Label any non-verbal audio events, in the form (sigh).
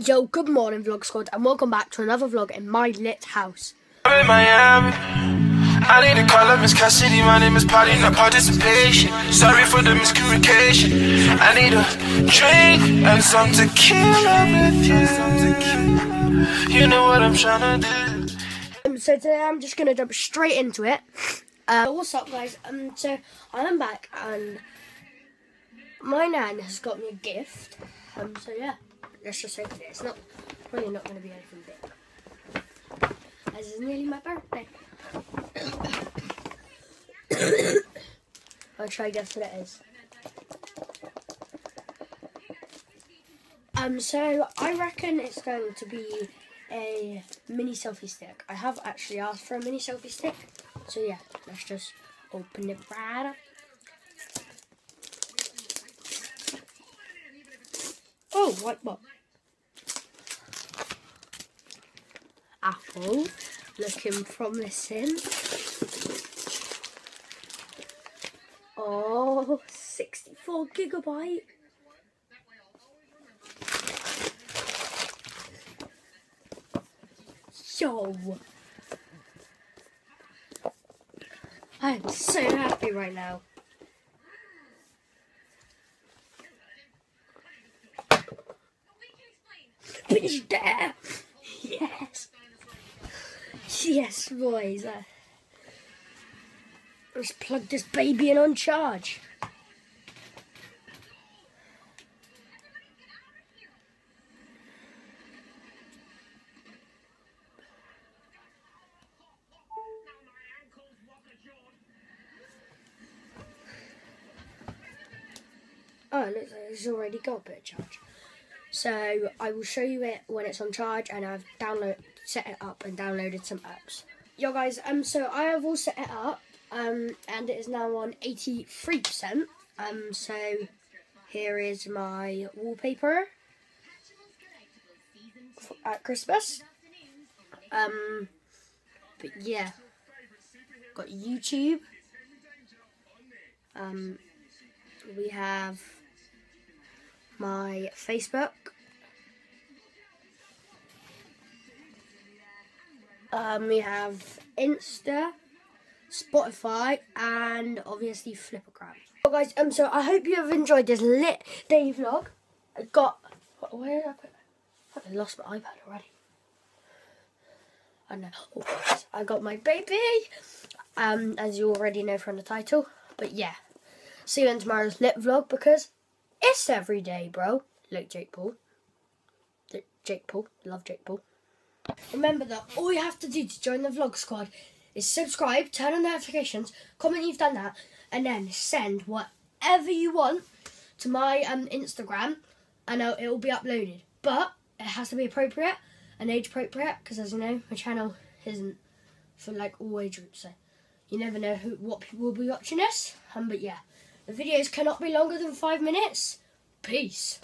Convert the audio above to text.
Yo, good morning, Vlog Squad, and welcome back to another vlog in my lit house. I'm in Miami. I need to call up Miss Cassidy. My name is Party, not participation. Sorry for the miscommunication. I need a drink and some tequila with you. You know what I'm trying to do. Um, so today I'm just gonna jump straight into it. Uh, what's up, guys? Um, so I am back, and my nan has got me a gift. Um, so yeah, let's just open it. It's not really not gonna be anything big, as it's nearly my birthday. (coughs) I'll try guess what it is. Um, so I reckon it's going to be a mini selfie stick. I have actually asked for a mini selfie stick. So yeah, let's just open it right up. Oh, white box. Apple, looking promising. Oh, 64 gigabyte. Yo. I am so happy right now. Finish there. Yes. Yes, boys. Uh, let's plug this baby in on charge. Oh, it looks like it's already got a bit of charge. So I will show you it when it's on charge, and I've download set it up and downloaded some apps. Yo guys, um, so I have all set it up, um, and it is now on eighty three percent. Um, so here is my wallpaper at Christmas. Um, but yeah, got YouTube. Um, we have my Facebook. Um, we have Insta, Spotify, and obviously Flipagram. Well, guys, um, so I hope you have enjoyed this lit day vlog. I got where did I put? I've lost my iPad already. I know. Oh, I got my baby. Um, as you already know from the title. But yeah, see you in tomorrow's lit vlog because it's every day, bro. Look, Jake Paul. Jake Paul. Love Jake Paul. Remember that all you have to do to join the vlog squad is subscribe, turn on notifications, comment you've done that, and then send whatever you want to my um, Instagram, and it will be uploaded. But it has to be appropriate and age appropriate, because as you know, my channel isn't for like all age groups. So you never know who what people will be watching this. Um, but yeah, the videos cannot be longer than five minutes. Peace.